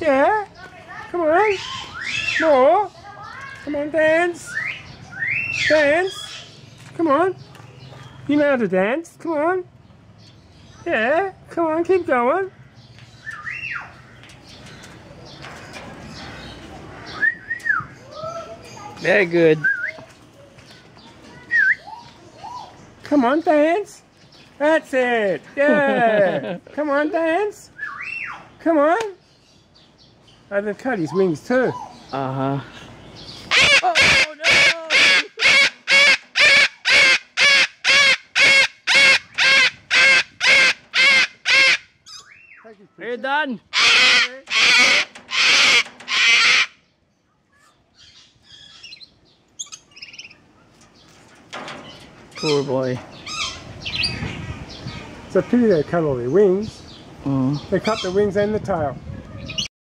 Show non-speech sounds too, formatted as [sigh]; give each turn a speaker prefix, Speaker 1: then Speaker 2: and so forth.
Speaker 1: Yeah? Come on. More. Come on, dance. Dance. Come on. You know how to dance. Come on. Yeah. Come on, keep going. Very good. Come on, dance. That's it. Yeah. [laughs] Come on, dance. Come on. Oh, they've cut his wings too.
Speaker 2: Uh huh. Oh, no! Are you done? Poor boy.
Speaker 1: It's a pity they cut all their wings.
Speaker 2: Mm.
Speaker 1: They cut the wings and the tail.